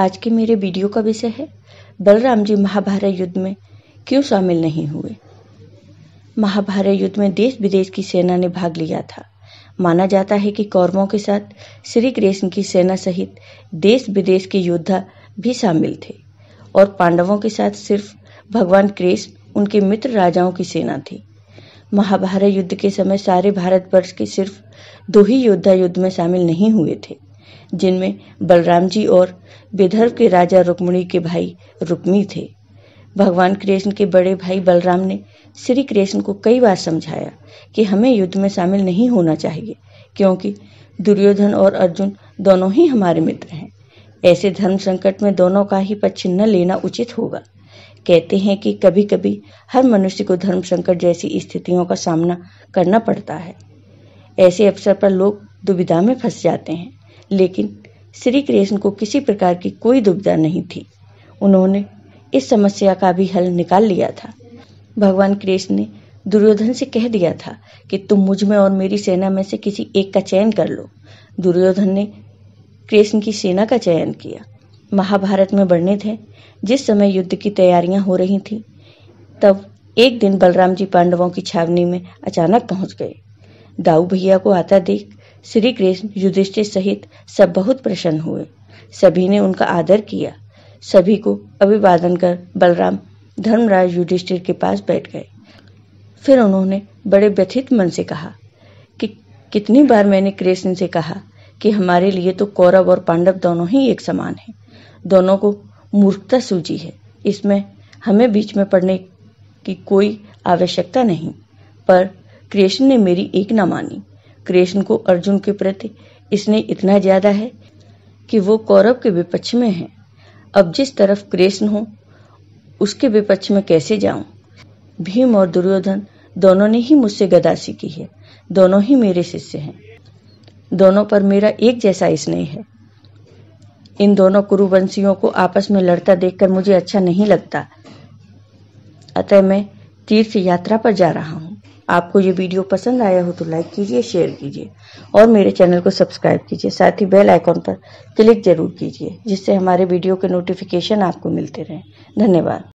आज के मेरे वीडियो का विषय है, बलराम जी महाभारत युद्ध में क्यों शामिल नहीं हुए? महाभारत युद्ध में देश विदेश की सेना ने भाग लिया था। माना जाता है कि कौरवों के साथ श्री कृष्ण की सेना सहित देश विदेश के योद्धा भी शामिल थे, और पांडवों के साथ सिर्फ़ भगवान कृष्ण, उनके मित्र राजाओं की सेना थी। महाभारत युद्ध के समय सारे भारतवर्ष के सिर्फ़ दो ही योद्धा युद्ध में शामिल नहीं हुए थे। जिनमें बलराम जी और विदर्भ के राजा रुक्मणी के भाई रुक्मी थे। भगवान कृष्ण के बड़े भाई बलराम ने श्री कृष्ण को कई बार समझाया कि हमें युद्ध में शामिल नहीं होना चाहिए, क्योंकि दुर्योधन और अर्जुन दोनों ही हमारे मित्र हैं। ऐसे धर्म संकट में दोनों का ही पक्ष न लेना उचित होगा। कहते हैं कि कभी कभी हर मनुष्य को धर्म संकट जैसी स्थितियों का सामना करना पड़ता है। ऐसे अवसर पर लोग दुविधा में फंस जाते हैं। लेकिन श्री कृष्ण को किसी प्रकार की कोई दुविधा नहीं थी। उन्होंने इस समस्या का भी हल निकाल लिया था। भगवान कृष्ण ने दुर्योधन से कह दिया था कि तुम मुझमें और मेरी सेना में से किसी एक का चयन कर लो। दुर्योधन ने कृष्ण की सेना का चयन किया। महाभारत में बढ़ने थे जिस समय युद्ध की तैयारियाँ हो रही थी, तब एक दिन बलराम जी पांडवों की छावनी में अचानक पहुँच गए। दाऊ भैया को आता देख श्री कृष्ण युधिष्ठिर सहित सब बहुत प्रसन्न हुए। सभी ने उनका आदर किया। सभी को अभिवादन कर बलराम धर्मराज युधिष्ठिर के पास बैठ गए। फिर उन्होंने बड़े व्यथित मन से कहा कि कितनी बार मैंने कृष्ण से कहा कि हमारे लिए तो कौरव और पांडव दोनों ही एक समान हैं। दोनों को मूर्खता सूझी है। इसमें हमें बीच में पड़ने की कोई आवश्यकता नहीं। पर कृष्ण ने मेरी एक न मानी। कृष्ण को अर्जुन के प्रति स्नेह इतना ज़्यादा है कि वो कौरव के विपक्ष में है। अब जिस तरफ़ कृष्ण हो, उसके विपक्ष में कैसे जाऊँ? भीम और दुर्योधन दोनों ने ही मुझसे गदा सीखी है। दोनों ही मेरे शिष्य हैं। दोनों पर मेरा एक जैसा स्नेह है। इन दोनों कुरुवंशियों को आपस में लड़ता देखकर मुझे अच्छा नहीं लगता। अतः मैं तीर्थ यात्रा पर जा रहा हूँ। आपको ये वीडियो पसंद आया हो तो लाइक कीजिए, शेयर कीजिए और मेरे चैनल को सब्सक्राइब कीजिए। साथ ही बेल आइकॉन पर क्लिक ज़रूर कीजिए, जिससे हमारे वीडियो के नोटिफिकेशन आपको मिलते रहें। धन्यवाद।